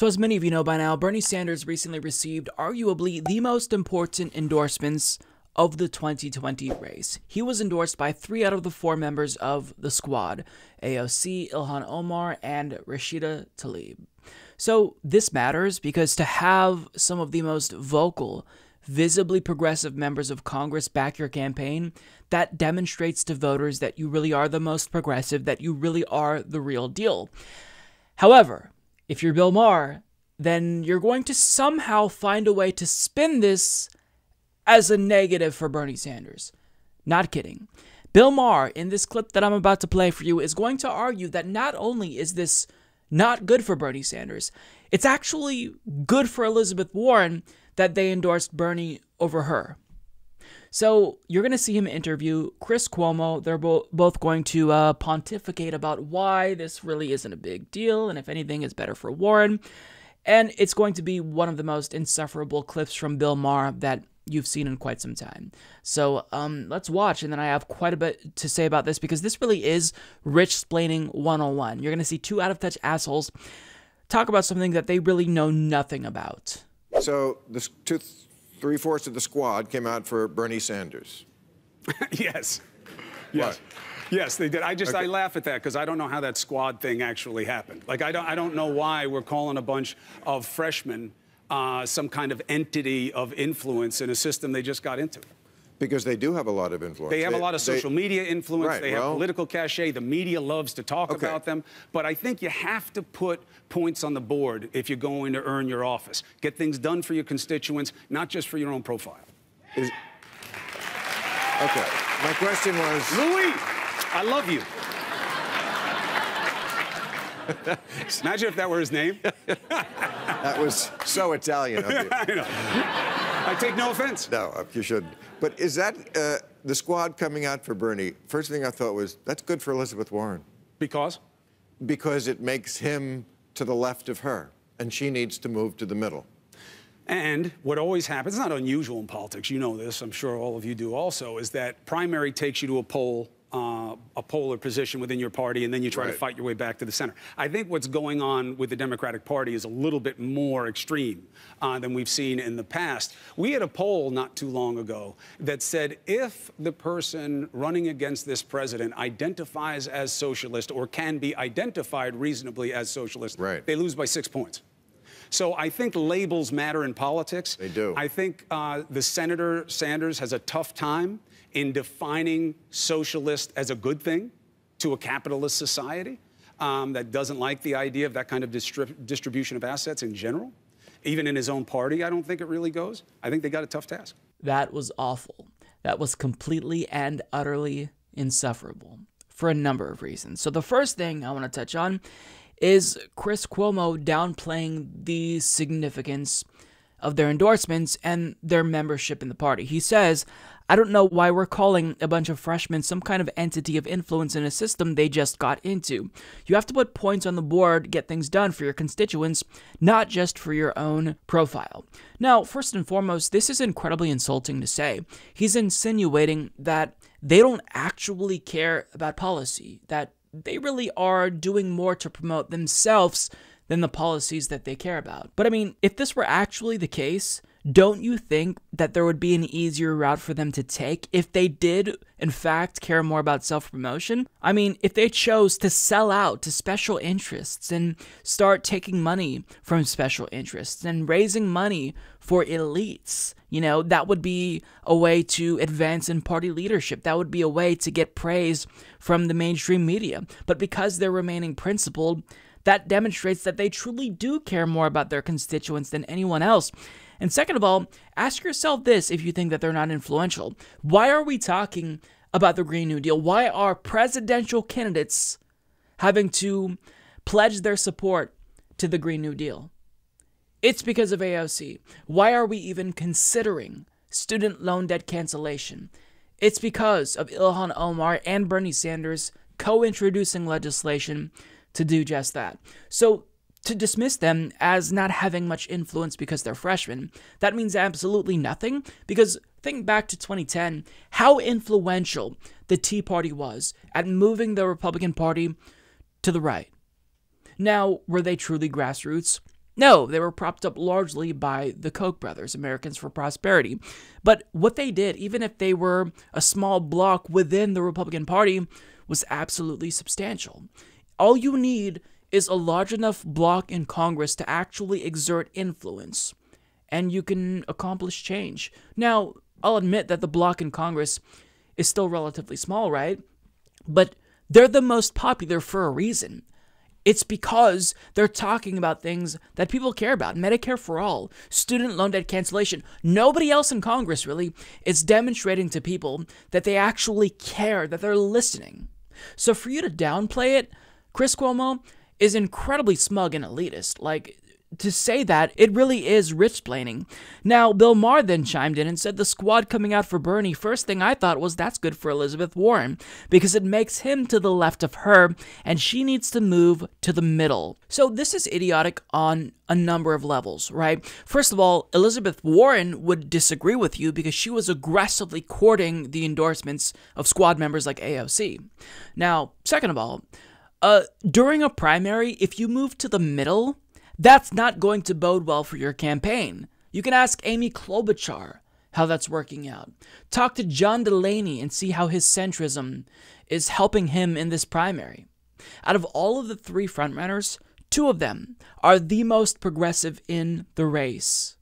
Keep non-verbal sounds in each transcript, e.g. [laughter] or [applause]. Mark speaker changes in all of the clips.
Speaker 1: So, as many of you know by now, Bernie Sanders recently received arguably the most important endorsements of the 2020 race. He was endorsed by three out of the four members of the squad AOC, Ilhan Omar, and Rashida Tlaib. So, this matters because to have some of the most vocal, visibly progressive members of Congress back your campaign, that demonstrates to voters that you really are the most progressive, that you really are the real deal. However, if you're Bill Maher, then you're going to somehow find a way to spin this as a negative for Bernie Sanders. Not kidding. Bill Maher, in this clip that I'm about to play for you, is going to argue that not only is this not good for Bernie Sanders, it's actually good for Elizabeth Warren that they endorsed Bernie over her. So you're going to see him interview Chris Cuomo. They're bo- both going to uh, pontificate about why this really isn't a big deal, and if anything, is better for Warren. And it's going to be one of the most insufferable clips from Bill Maher that you've seen in quite some time. So um, let's watch, and then I have quite a bit to say about this because this really is rich splaining 101. You're going to see two out of touch assholes talk about something that they really know nothing about.
Speaker 2: So the two three fourths of the squad came out for Bernie Sanders.
Speaker 3: yes. [laughs] Yes.
Speaker 2: What?
Speaker 3: Yes, they did. I just
Speaker 2: Okay.
Speaker 3: I laugh at that because I don't know how that squad thing actually happened. Like I don't I don't know why we're calling a bunch of freshmen uh, some kind of entity of influence in a system they just got into.
Speaker 2: Because they do have a lot of influence.
Speaker 3: They have a lot of
Speaker 2: they-
Speaker 3: social media influence.
Speaker 2: Right,
Speaker 3: they have
Speaker 2: well-
Speaker 3: political cachet. The media loves to talk
Speaker 2: Okay.
Speaker 3: about them. But I think you have to put points on the board if you're going to earn your office. Get things done for your constituents, not just for your own profile.
Speaker 2: Is- okay. My question was.
Speaker 3: Louis, I love you. [laughs] Imagine if that were his name.
Speaker 2: That was so Italian of you. [laughs]
Speaker 3: I take no offense.
Speaker 2: No, uh, you shouldn't. But is that uh, the squad coming out for Bernie? First thing I thought was that's good for Elizabeth Warren
Speaker 3: Because?
Speaker 2: because it makes him to the left of her, and she needs to move to the middle.
Speaker 3: And what always happens, it's not unusual in politics, you know this, I'm sure all of you do also, is that primary takes you to a poll, uh, a polar position within your party, and then you try to fight your way back to the center. I think what's going on with the Democratic Party is a little bit more extreme uh, than we've seen in the past. We had a poll not too long ago that said if the person running against this president identifies as socialist or can be identified reasonably as socialist,
Speaker 2: Right.
Speaker 3: they lose by six points. So I think labels matter in politics.
Speaker 2: They do.
Speaker 3: I think uh, the Senator Sanders has a tough time in defining socialist as a good thing to a capitalist society um, that doesn't like the idea of that kind of distrib- distribution of assets in general. Even in his own party, I don't think it really goes. I think they got a tough task.
Speaker 1: That was awful. That was completely and utterly insufferable for a number of reasons. So, the first thing I want to touch on is Chris Cuomo downplaying the significance of their endorsements and their membership in the party. He says, I don't know why we're calling a bunch of freshmen some kind of entity of influence in a system they just got into. You have to put points on the board, get things done for your constituents, not just for your own profile. Now, first and foremost, this is incredibly insulting to say. He's insinuating that they don't actually care about policy, that they really are doing more to promote themselves than the policies that they care about. But I mean, if this were actually the case, don't you think that there would be an easier route for them to take if they did, in fact, care more about self promotion? I mean, if they chose to sell out to special interests and start taking money from special interests and raising money for elites, you know, that would be a way to advance in party leadership. That would be a way to get praise from the mainstream media. But because they're remaining principled, that demonstrates that they truly do care more about their constituents than anyone else. And second of all, ask yourself this if you think that they're not influential. Why are we talking about the Green New Deal? Why are presidential candidates having to pledge their support to the Green New Deal? It's because of AOC. Why are we even considering student loan debt cancellation? It's because of Ilhan Omar and Bernie Sanders co introducing legislation to do just that. So, to dismiss them as not having much influence because they're freshmen, that means absolutely nothing. Because think back to 2010, how influential the Tea Party was at moving the Republican Party to the right. Now, were they truly grassroots? No, they were propped up largely by the Koch brothers, Americans for Prosperity. But what they did, even if they were a small block within the Republican Party, was absolutely substantial. All you need is a large enough block in Congress to actually exert influence, and you can accomplish change. Now, I'll admit that the block in Congress is still relatively small, right? But they're the most popular for a reason. It's because they're talking about things that people care about Medicare for all, student loan debt cancellation. Nobody else in Congress really is demonstrating to people that they actually care, that they're listening. So for you to downplay it, Chris Cuomo is incredibly smug and elitist. Like, to say that, it really is rich splaining. Now, Bill Maher then chimed in and said the squad coming out for Bernie, first thing I thought was that's good for Elizabeth Warren, because it makes him to the left of her, and she needs to move to the middle. So this is idiotic on a number of levels, right? First of all, Elizabeth Warren would disagree with you because she was aggressively courting the endorsements of squad members like AOC. Now, second of all, uh, during a primary, if you move to the middle, that's not going to bode well for your campaign. You can ask Amy Klobuchar how that's working out. Talk to John Delaney and see how his centrism is helping him in this primary. Out of all of the three frontrunners, two of them are the most progressive in the race.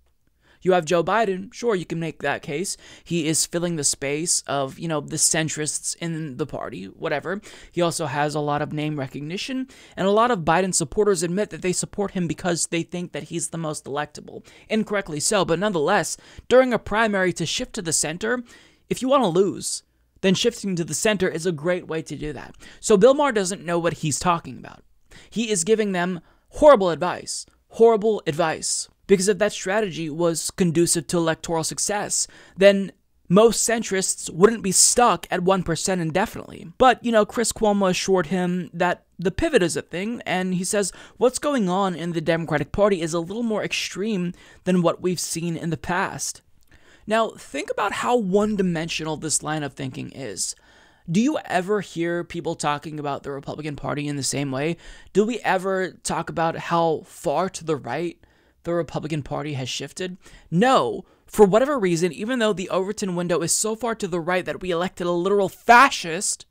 Speaker 1: You have Joe Biden, sure, you can make that case. He is filling the space of, you know, the centrists in the party, whatever. He also has a lot of name recognition, and a lot of Biden supporters admit that they support him because they think that he's the most electable. Incorrectly so, but nonetheless, during a primary to shift to the center, if you want to lose, then shifting to the center is a great way to do that. So Bill Maher doesn't know what he's talking about. He is giving them horrible advice. Horrible advice. Because if that strategy was conducive to electoral success, then most centrists wouldn't be stuck at 1% indefinitely. But, you know, Chris Cuomo assured him that the pivot is a thing, and he says what's going on in the Democratic Party is a little more extreme than what we've seen in the past. Now, think about how one dimensional this line of thinking is. Do you ever hear people talking about the Republican Party in the same way? Do we ever talk about how far to the right the Republican Party has shifted? No. For whatever reason, even though the Overton window is so far to the right that we elected a literal fascist,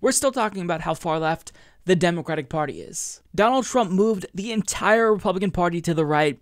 Speaker 1: we're still talking about how far left the Democratic Party is. Donald Trump moved the entire Republican Party to the right,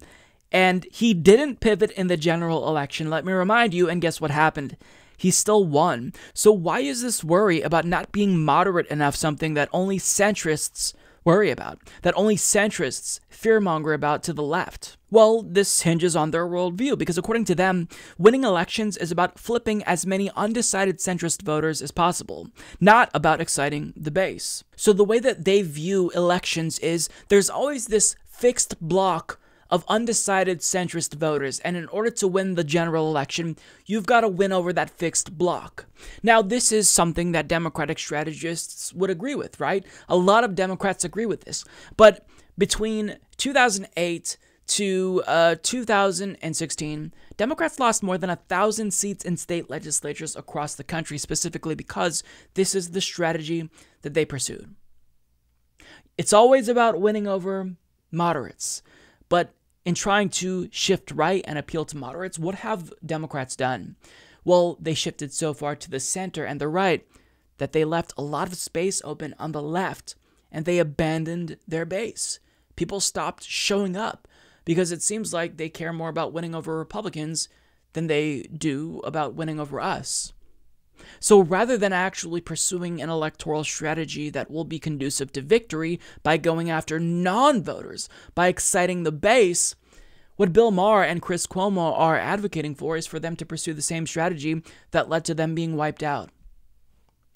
Speaker 1: and he didn't pivot in the general election. Let me remind you, and guess what happened? He still won. So, why is this worry about not being moderate enough something that only centrists worry about, that only centrists fearmonger about to the left? Well, this hinges on their worldview because, according to them, winning elections is about flipping as many undecided centrist voters as possible, not about exciting the base. So, the way that they view elections is there's always this fixed block of undecided centrist voters, and in order to win the general election, you've got to win over that fixed block. Now, this is something that Democratic strategists would agree with, right? A lot of Democrats agree with this. But between 2008 to uh, 2016, Democrats lost more than a thousand seats in state legislatures across the country, specifically because this is the strategy that they pursued. It's always about winning over moderates, but in trying to shift right and appeal to moderates, what have Democrats done? Well, they shifted so far to the center and the right that they left a lot of space open on the left and they abandoned their base. People stopped showing up because it seems like they care more about winning over Republicans than they do about winning over us. So rather than actually pursuing an electoral strategy that will be conducive to victory by going after non voters, by exciting the base, what Bill Maher and Chris Cuomo are advocating for is for them to pursue the same strategy that led to them being wiped out.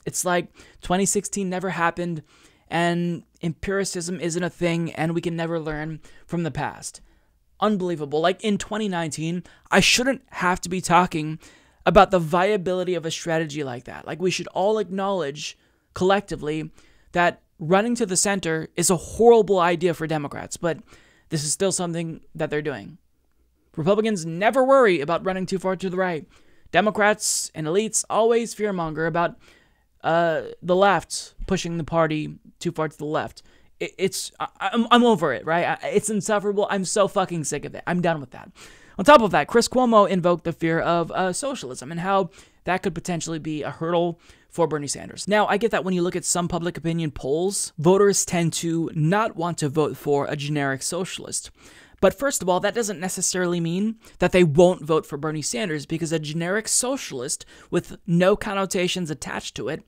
Speaker 1: It's like 2016 never happened, and empiricism isn't a thing, and we can never learn from the past. Unbelievable. Like in 2019, I shouldn't have to be talking about the viability of a strategy like that. Like we should all acknowledge collectively that running to the center is a horrible idea for Democrats, but this is still something that they're doing. Republicans never worry about running too far to the right. Democrats and elites always fearmonger about uh, the left pushing the party too far to the left. It's I'm, I'm over it, right? It's insufferable. I'm so fucking sick of it. I'm done with that. On top of that, Chris Cuomo invoked the fear of uh, socialism and how that could potentially be a hurdle for Bernie Sanders. Now, I get that when you look at some public opinion polls, voters tend to not want to vote for a generic socialist. But first of all, that doesn't necessarily mean that they won't vote for Bernie Sanders because a generic socialist with no connotations attached to it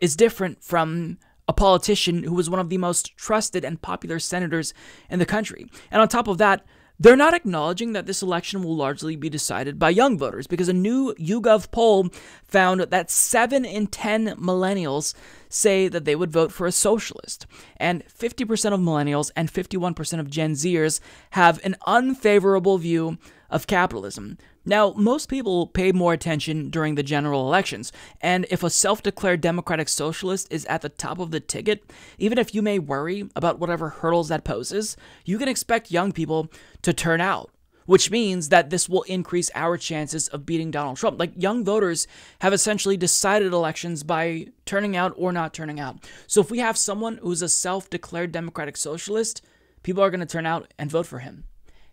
Speaker 1: is different from a politician who was one of the most trusted and popular senators in the country. And on top of that, they're not acknowledging that this election will largely be decided by young voters because a new YouGov poll found that 7 in 10 millennials say that they would vote for a socialist. And 50% of millennials and 51% of Gen Zers have an unfavorable view of capitalism. Now, most people pay more attention during the general elections, and if a self declared democratic socialist is at the top of the ticket, even if you may worry about whatever hurdles that poses, you can expect young people to turn out. Which means that this will increase our chances of beating Donald Trump. Like, young voters have essentially decided elections by turning out or not turning out. So, if we have someone who's a self declared democratic socialist, people are going to turn out and vote for him.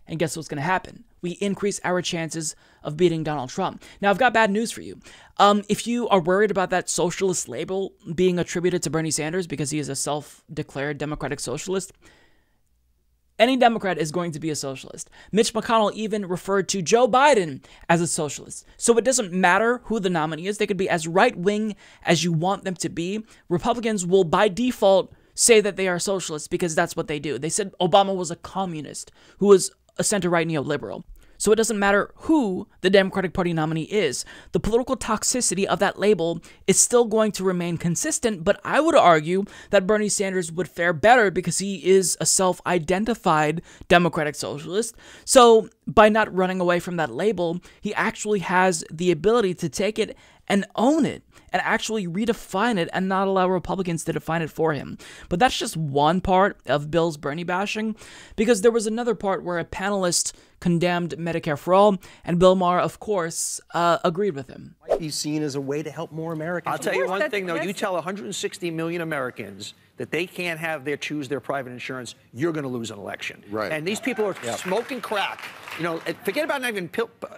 Speaker 1: And guess what's going to happen? We increase our chances of beating Donald Trump. Now, I've got bad news for you. Um, if you are worried about that socialist label being attributed to Bernie Sanders because he is a self declared democratic socialist, any Democrat is going to be a socialist. Mitch McConnell even referred to Joe Biden as a socialist. So it doesn't matter who the nominee is, they could be as right wing as you want them to be. Republicans will, by default, say that they are socialists because that's what they do. They said Obama was a communist who was a center right neoliberal. So it doesn't matter who the Democratic Party nominee is. The political toxicity of that label is still going to remain consistent, but I would argue that Bernie Sanders would fare better because he is a self identified Democratic socialist. So by not running away from that label, he actually has the ability to take it and own it and actually redefine it and not allow Republicans to define it for him. But that's just one part of Bill's Bernie bashing, because there was another part where a panelist condemned Medicare for all, and Bill Maher, of course, uh, agreed with him.
Speaker 4: Might be seen as a way to help more Americans.
Speaker 5: I'll tell you one thing, though. You tell 160 million Americans that they can't have their choose their private insurance, you're going to lose an election.
Speaker 2: Right.
Speaker 5: And these people are yep. smoking crack. You know, forget about not even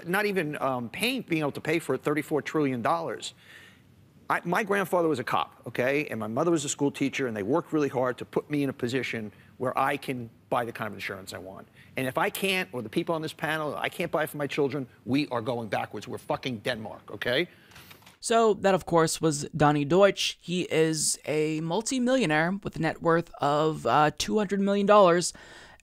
Speaker 5: not even um, paying, being able to pay for it, 34 trillion dollars. I, my grandfather was a cop, okay, and my mother was a school teacher, and they worked really hard to put me in a position where I can buy the kind of insurance I want. And if I can't, or the people on this panel, I can't buy for my children, we are going backwards. We're fucking Denmark, okay?
Speaker 1: So, that of course was Donny Deutsch. He is a multimillionaire with a net worth of uh, $200 million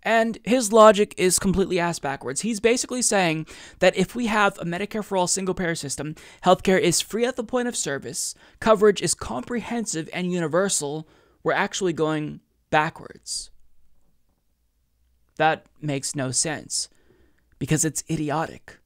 Speaker 1: and his logic is completely ass backwards. He's basically saying that if we have a Medicare for all single payer system, healthcare is free at the point of service, coverage is comprehensive and universal, we're actually going backwards. That makes no sense because it's idiotic.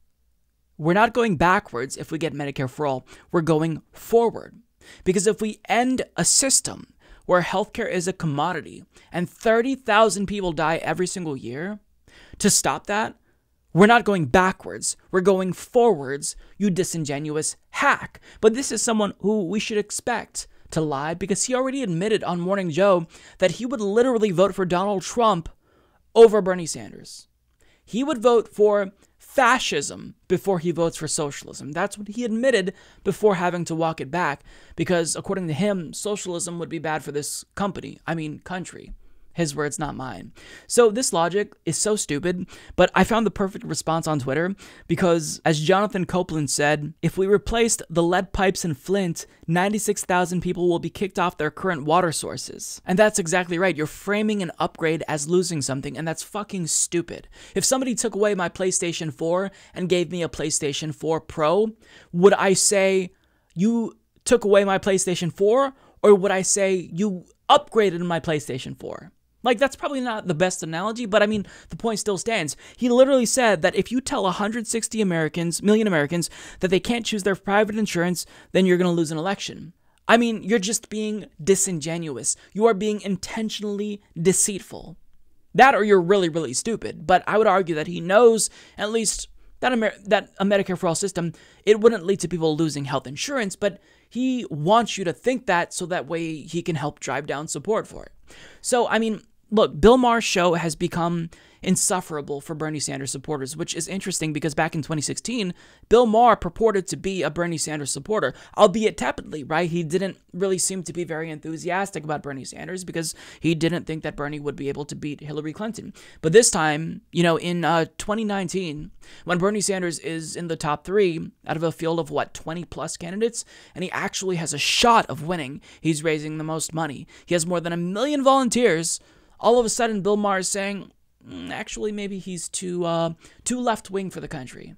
Speaker 1: We're not going backwards if we get Medicare for all, we're going forward. Because if we end a system where healthcare is a commodity and 30,000 people die every single year, to stop that, we're not going backwards, we're going forwards, you disingenuous hack. But this is someone who we should expect to lie because he already admitted on Morning Joe that he would literally vote for Donald Trump over Bernie Sanders. He would vote for fascism before he votes for socialism. That's what he admitted before having to walk it back, because according to him, socialism would be bad for this company, I mean, country. His words, not mine. So this logic is so stupid, but I found the perfect response on Twitter because, as Jonathan Copeland said, if we replaced the lead pipes in Flint, 96,000 people will be kicked off their current water sources. And that's exactly right. You're framing an upgrade as losing something, and that's fucking stupid. If somebody took away my PlayStation 4 and gave me a PlayStation 4 Pro, would I say, you took away my PlayStation 4? Or would I say, you upgraded my PlayStation 4? Like, that's probably not the best analogy, but I mean, the point still stands. He literally said that if you tell 160 Americans, million Americans, that they can't choose their private insurance, then you're going to lose an election. I mean, you're just being disingenuous. You are being intentionally deceitful. That or you're really, really stupid. But I would argue that he knows at least that, Amer- that a Medicare for all system, it wouldn't lead to people losing health insurance, but he wants you to think that so that way he can help drive down support for it. So, I mean, look, Bill Maher's show has become insufferable for Bernie Sanders supporters, which is interesting because back in 2016, Bill Maher purported to be a Bernie Sanders supporter, albeit tepidly, right? He didn't really seem to be very enthusiastic about Bernie Sanders because he didn't think that Bernie would be able to beat Hillary Clinton. But this time, you know, in uh, 2019, when Bernie Sanders is in the top three out of a field of what, 20 plus candidates, and he actually has a shot of winning, he's raising the most money. He has more than a million volunteers. All of a sudden, Bill Maher is saying, Mm, actually, maybe he's too uh, too left wing for the country.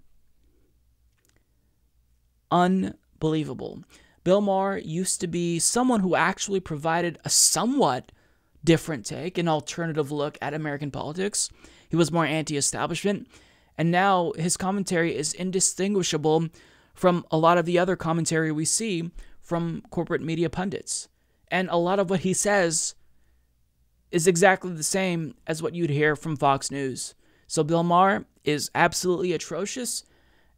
Speaker 1: Unbelievable. Bill Maher used to be someone who actually provided a somewhat different take, an alternative look at American politics. He was more anti establishment, and now his commentary is indistinguishable from a lot of the other commentary we see from corporate media pundits. And a lot of what he says is exactly the same as what you'd hear from Fox News. So Bill Maher is absolutely atrocious,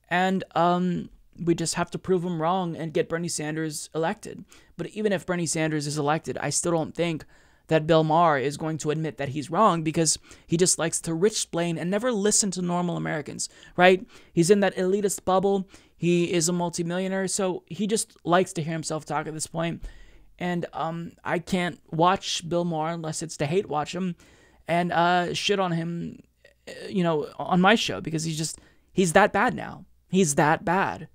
Speaker 1: and um, we just have to prove him wrong and get Bernie Sanders elected. But even if Bernie Sanders is elected, I still don't think that Bill Maher is going to admit that he's wrong because he just likes to rich explain and never listen to normal Americans, right? He's in that elitist bubble. He is a multimillionaire, so he just likes to hear himself talk at this point and um, I can't watch Bill Maher unless it's to hate watch him and uh, shit on him, uh, you know, on my show because he's just he's that bad now. He's that bad.